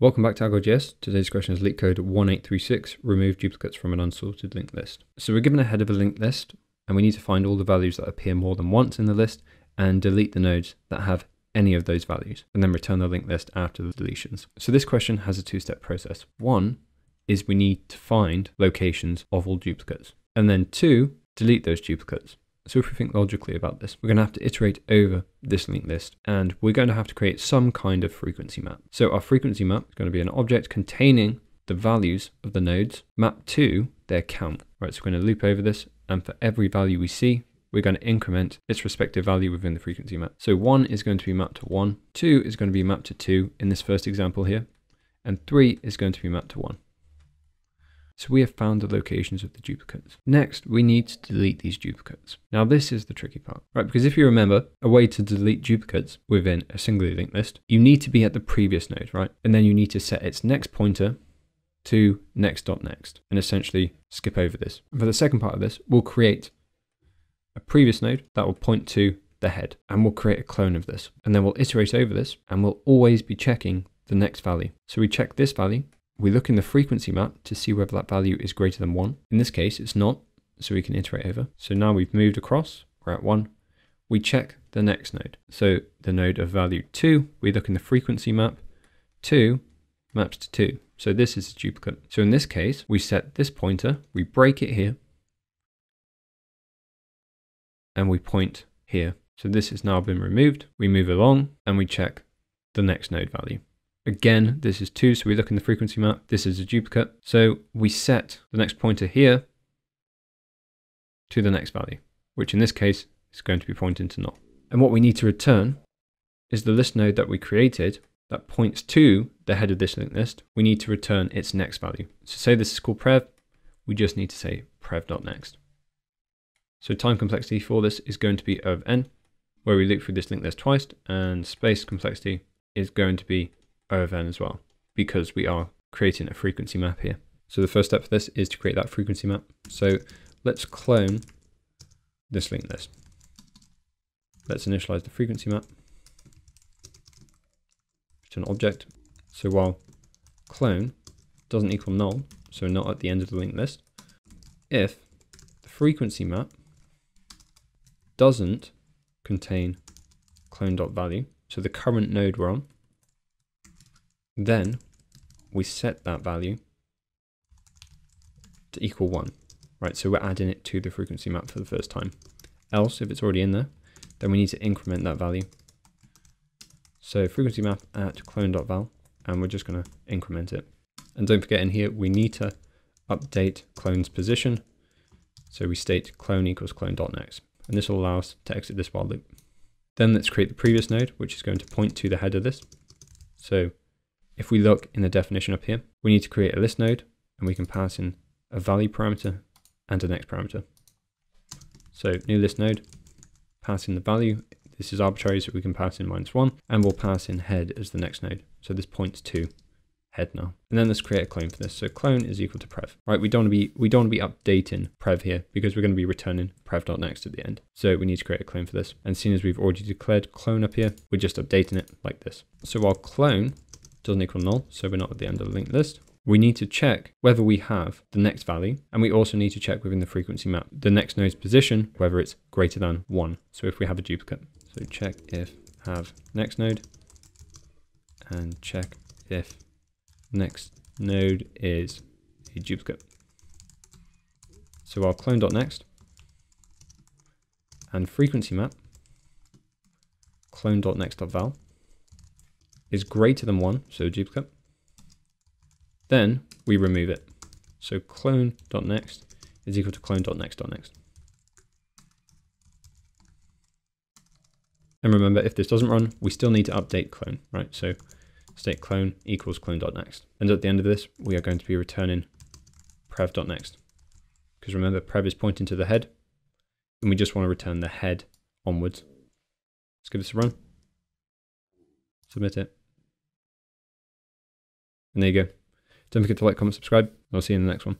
Welcome back to Algo.js. Today's question is LeetCode 1836, remove duplicates from an unsorted linked list. So we're given a head of a linked list, and we need to find all the values that appear more than once in the list and delete the nodes that have any of those values, and then return the linked list after the deletions. So this question has a two-step process. One is we need to find locations of all duplicates, and then two, delete those duplicates. So if we think logically about this, we're going to have to iterate over this linked list and we're going to have to create some kind of frequency map. So our frequency map is going to be an object containing the values of the nodes mapped to their count. Right, so we're going to loop over this and for every value we see, we're going to increment its respective value within the frequency map. So 1 is going to be mapped to 1, 2 is going to be mapped to 2 in this first example here, and 3 is going to be mapped to 1. So we have found the locations of the duplicates. Next, we need to delete these duplicates. Now this is the tricky part, right? Because if you remember, a way to delete duplicates within a singly linked list, you need to be at the previous node, right? And then you need to set its next pointer to next.next next, and essentially skip over this. And for the second part of this, we'll create a previous node that will point to the head and we'll create a clone of this. And then we'll iterate over this and we'll always be checking the next value. So we check this value we look in the frequency map to see whether that value is greater than 1. In this case, it's not, so we can iterate over. So now we've moved across, we're at 1. We check the next node. So the node of value 2, we look in the frequency map, 2 maps to 2. So this is a duplicate. So in this case, we set this pointer, we break it here, and we point here. So this has now been removed. We move along and we check the next node value. Again, this is 2, so we look in the frequency map. This is a duplicate. So we set the next pointer here to the next value, which in this case is going to be pointing to null. And what we need to return is the list node that we created that points to the head of this linked list. We need to return its next value. So say this is called prev, we just need to say prev.next. So time complexity for this is going to be O of n, where we loop through this linked list twice, and space complexity is going to be O of n as well, because we are creating a frequency map here. So the first step for this is to create that frequency map. So let's clone this linked list. Let's initialize the frequency map to an object. So while clone doesn't equal null, so not at the end of the linked list, if the frequency map doesn't contain clone.value, so the current node we're on, then we set that value to equal 1, right? So we're adding it to the frequency map for the first time. Else, if it's already in there, then we need to increment that value. So frequency map at clone.val, and we're just going to increment it. And don't forget in here, we need to update clone's position. So we state clone equals clone.next. And this will allow us to exit this while loop. Then let's create the previous node, which is going to point to the head of this. So if we look in the definition up here, we need to create a list node and we can pass in a value parameter and a next parameter. So new list node, pass in the value. This is arbitrary, so we can pass in minus one, and we'll pass in head as the next node. So this points to head now. And then let's create a clone for this. So clone is equal to prev, right? We don't want to be, we don't want to be updating prev here because we're going to be returning prev.next at the end. So we need to create a clone for this. And seeing as we've already declared clone up here, we're just updating it like this. So while clone doesn't equal null, so we're not at the end of the linked list. We need to check whether we have the next value, and we also need to check within the frequency map the next node's position, whether it's greater than one. So if we have a duplicate, so check if have next node, and check if next node is a duplicate. So our clone.next and frequency map clone.next.val is greater than 1, so duplicate, then we remove it. So clone.next is equal to clone.next.next. And remember, if this doesn't run, we still need to update clone, right? So state clone equals clone.next. And at the end of this, we are going to be returning prev.next. Because remember, prev is pointing to the head, and we just want to return the head onwards. Let's give this a run. Submit it. And there you go. Don't forget to like, comment, subscribe. I'll see you in the next one.